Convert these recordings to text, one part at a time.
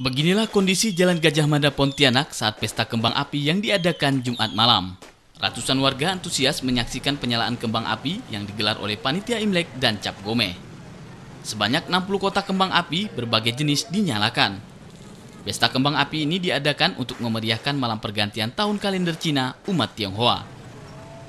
Beginilah kondisi Jalan Gajah Mada Pontianak saat pesta kembang api yang diadakan Jumat malam. Ratusan warga antusias menyaksikan penyalaan kembang api yang digelar oleh Panitia Imlek dan Cap Gome. Sebanyak 60 kotak kembang api berbagai jenis dinyalakan. Pesta kembang api ini diadakan untuk memeriahkan malam pergantian tahun kalender Cina umat Tionghoa.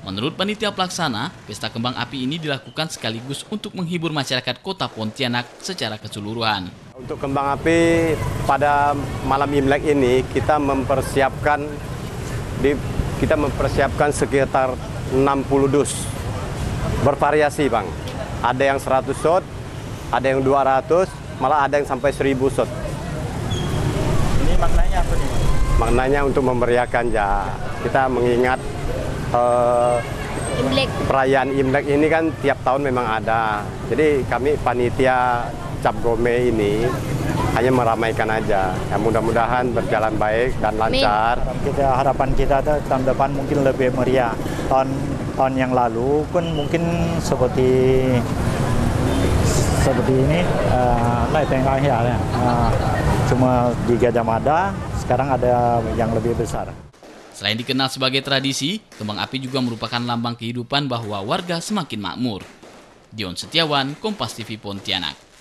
Menurut panitia pelaksana, pesta kembang api ini dilakukan sekaligus untuk menghibur masyarakat kota Pontianak secara keseluruhan. Untuk kembang api pada malam Imlek ini kita mempersiapkan di, kita mempersiapkan sekitar 60 dus. Bervariasi, Bang. Ada yang 100 shot, ada yang 200, malah ada yang sampai 1000 shot. Ini maknanya apa nih? Maknanya untuk memeriahkan ya. Kita mengingat eh, Imlek. perayaan Imlek ini kan tiap tahun memang ada. Jadi kami panitia Cap Gome ini hanya meramaikan aja. Ya, mudah-mudahan berjalan baik dan lancar. Kita harapan kita tahun depan mungkin lebih meriah. Tahun tahun yang lalu pun mungkin seperti seperti ini uh, Lai Tengah ya, uh, cuma di Gajah Mada sekarang ada yang lebih besar. Selain dikenal sebagai tradisi, kembang api juga merupakan lambang kehidupan bahwa warga semakin makmur. Dion Setiawan, Kompas TV Pontianak.